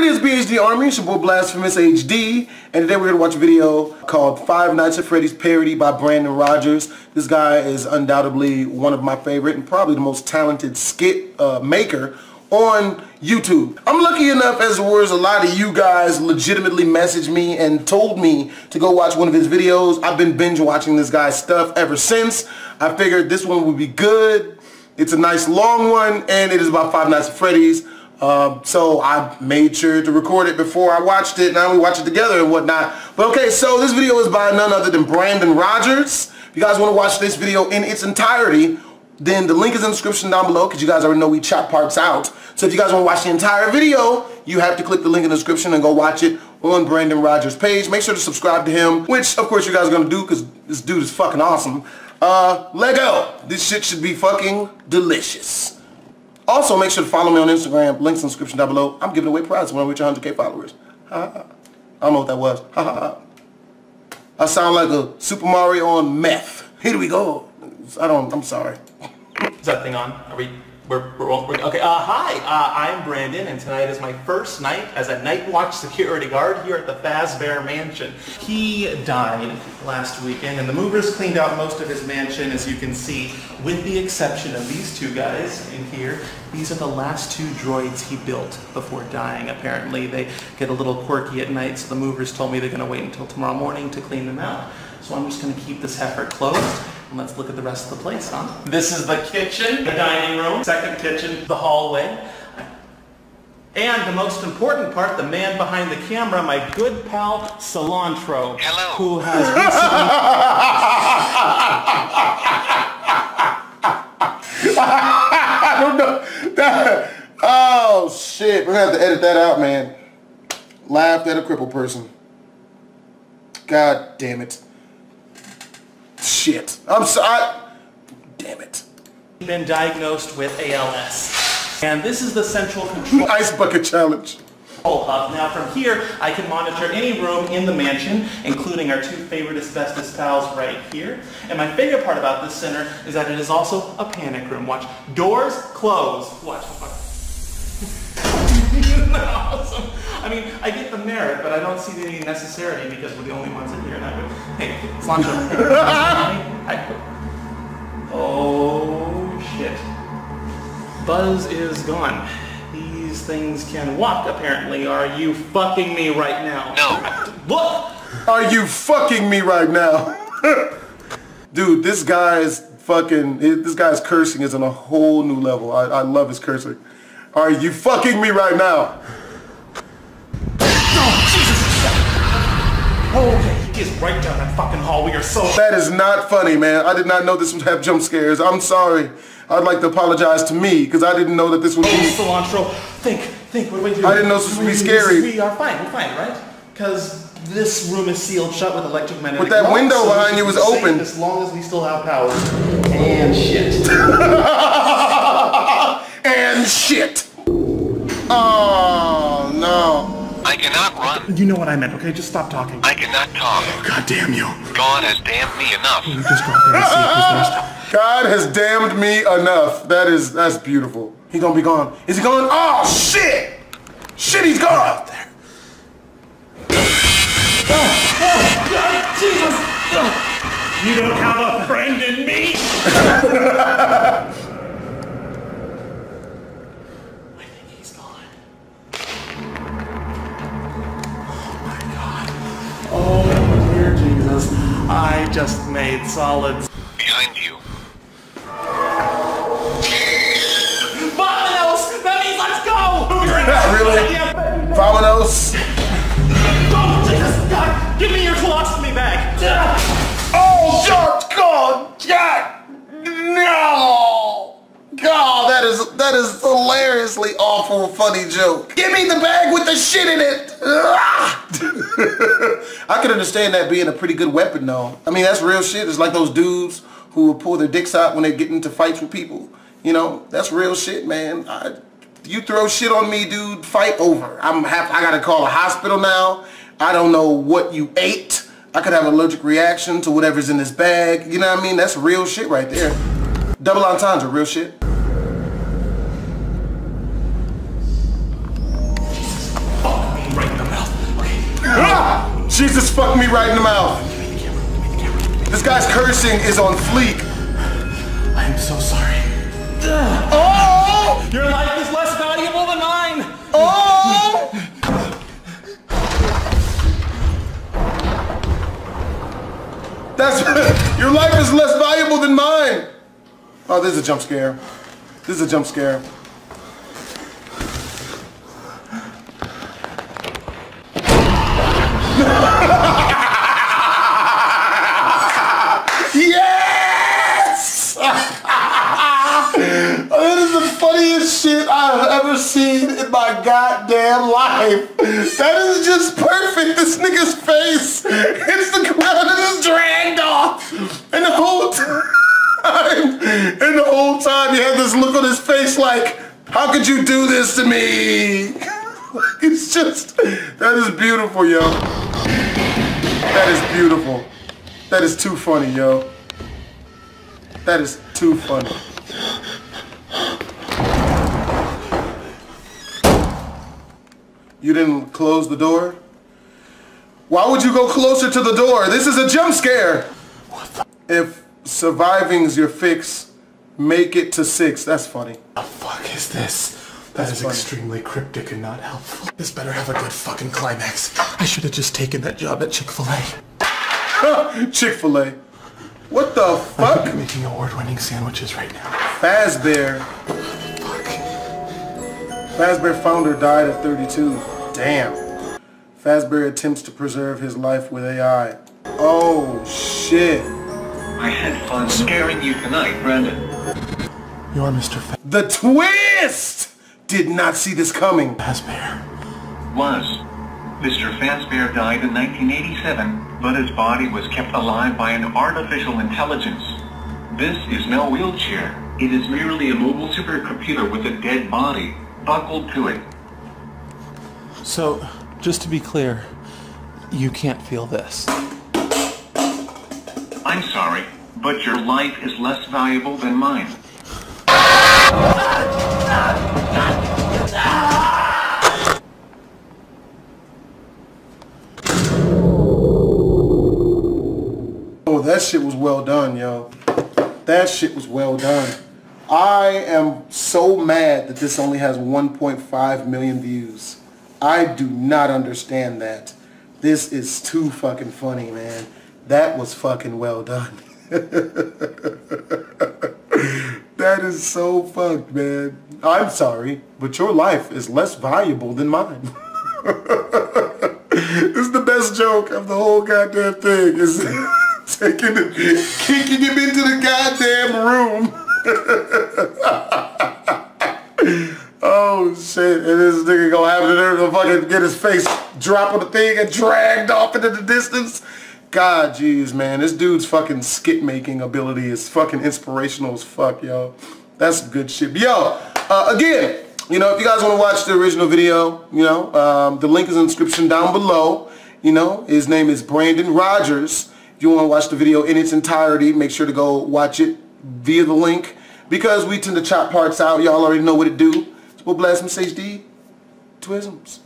It is, BHD Army, it's your boy Blasphemous HD, and today we're going to watch a video called Five Nights at Freddy's Parody by Brandon Rogers. This guy is undoubtedly one of my favorite and probably the most talented skit uh, maker on YouTube. I'm lucky enough as it was a lot of you guys legitimately messaged me and told me to go watch one of his videos. I've been binge watching this guy's stuff ever since. I figured this one would be good. It's a nice long one and it is about Five Nights at Freddy's. Uh, so I made sure to record it before I watched it. Now we watch it together and whatnot. But okay, so this video is by none other than Brandon Rogers. If you guys want to watch this video in its entirety, then the link is in the description down below because you guys already know we chop parts out. So if you guys want to watch the entire video, you have to click the link in the description and go watch it on Brandon Rogers' page. Make sure to subscribe to him, which of course you guys are going to do because this dude is fucking awesome. Uh, Lego. This shit should be fucking delicious. Also, make sure to follow me on Instagram. Links in the description down below. I'm giving away prizes when I reach 100k followers. Ha. I don't know what that was. Ha, ha, ha. I sound like a Super Mario on meth. Here we go. I don't, I'm sorry. Is that thing on? Are we? We're, we're, we're okay. Uh, hi, uh, I'm Brandon, and tonight is my first night as a night watch security guard here at the Fazbear Mansion. He died last weekend, and the movers cleaned out most of his mansion, as you can see, with the exception of these two guys in here. These are the last two droids he built before dying. Apparently, they get a little quirky at night, so the movers told me they're going to wait until tomorrow morning to clean them out. So I'm just going to keep this heifer closed. And let's look at the rest of the place, huh? This is the kitchen, the dining room, second kitchen, the hallway. And the most important part, the man behind the camera, my good pal Cilantro. Hello. Who has recently... I don't know. That, oh shit. We're gonna have to edit that out, man. Laughed at a crippled person. God damn it. Shit. I'm sorry. Damn it. been diagnosed with ALS. And this is the central control Ice bucket challenge. hub. Now from here, I can monitor any room in the mansion, including our two favorite asbestos pals right here. And my favorite part about this center is that it is also a panic room. Watch. Doors close. Watch. awesome. I mean, I get the merit, but I don't see any necessity because we're the only ones in here. And I would, hey, Cilantro. I- oh, shit. Buzz is gone. These things can walk, apparently. Are you fucking me right now? No. Look! Are you fucking me right now? Dude, this guy's fucking, this guy's cursing is on a whole new level. I, I love his cursing. Are you fucking me right now? Okay, he is right down that fucking hall. We are so... That is not funny, man. I did not know this would have jump scares. I'm sorry. I'd like to apologize to me because I didn't know that this would be. Cilantro, think, think, what do we do? I didn't know this would be scary. We are fine, we're fine, right? Because this room is sealed shut with electric magnetic But that window so behind you was open. As long as we still have power. And shit. and shit. Cannot run. You know what I meant, okay? Just stop talking. I cannot talk. God damn you. God has damned me enough. You just go out there and see if there's God has damned me enough. That is that's beautiful. He gonna be gone. Is he gone? Oh shit! Shit, he's gone. Out there. Oh God, Jesus! Oh. You don't have a friend in me? made solid. Behind you. Vominos! That means let's go! really? Yeah, Vamonos. Oh, Jesus! God, give me your colostomy bag! That is hilariously awful funny joke. Give me the bag with the shit in it. Ah! I could understand that being a pretty good weapon though. I mean, that's real shit. It's like those dudes who will pull their dicks out when they get into fights with people. You know, that's real shit, man. I, you throw shit on me, dude, fight over. I'm have I gotta call a hospital now. I don't know what you ate. I could have an allergic reaction to whatever's in this bag. You know what I mean? That's real shit right there. Double entendre, real shit. Jesus fucked me right in the mouth. This guy's cursing is on fleek. I am so sorry. Oh! Your life is less valuable than mine. Oh! That's your life is less valuable than mine. Oh, this is a jump scare. This is a jump scare. Yes! That is the funniest shit I've ever seen in my goddamn life. That is just perfect. This nigga's face hits the ground and is dragged off. And the whole time, and the whole time he had this look on his face like, how could you do this to me? It's just, that is beautiful, yo. That is beautiful. That is too funny, yo. That is too funny. You didn't close the door? Why would you go closer to the door? This is a jump scare. If surviving's your fix, make it to six. That's funny. The fuck is this? That That's funny. extremely cryptic and not helpful. This better have a good fucking climax. I should have just taken that job at Chick-fil-A. Chick-fil-A. What the fuck? I'm making award-winning sandwiches right now. Fazbear. Fuck. Fazbear founder died at 32. Damn. Fazbear attempts to preserve his life with AI. Oh, shit. I had fun scaring you tonight, Brandon. You're Mr. Fa- The twist! Did not see this coming. Fazbear. Was. Mr. Fazbear died in 1987, but his body was kept alive by an artificial intelligence. This is no wheelchair. It is merely a mobile supercomputer with a dead body buckled to it. So, just to be clear, you can't feel this. I'm sorry, but your life is less valuable than mine. Ah! That shit was well done, yo. That shit was well done. I am so mad that this only has 1.5 million views. I do not understand that. This is too fucking funny, man. That was fucking well done. that is so fucked, man. I'm sorry, but your life is less valuable than mine. this is the best joke of the whole goddamn thing. Taking, kicking him into the goddamn room. oh shit! And this nigga gonna have the nerve to fucking get his face drop on the thing and dragged off into the distance. God, jeez, man, this dude's fucking skit making ability is fucking inspirational as fuck, yo. That's good shit. But yo, uh, again, you know, if you guys want to watch the original video, you know, um, the link is in the description down below. You know, his name is Brandon Rogers. If you want to watch the video in its entirety, make sure to go watch it via the link because we tend to chop parts out. Y'all already know what to do. So we'll blast some HD. Twisms.